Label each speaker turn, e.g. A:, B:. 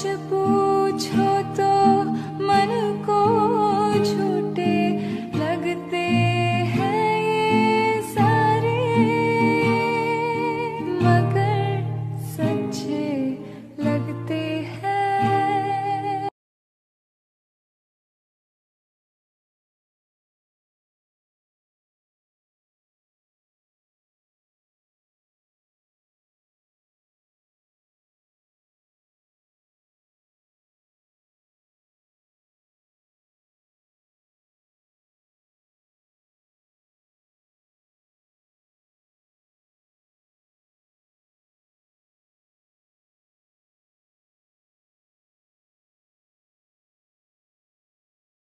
A: सच पूछो तो मन को झूठे लगते हैं सारे। मगर सच्चे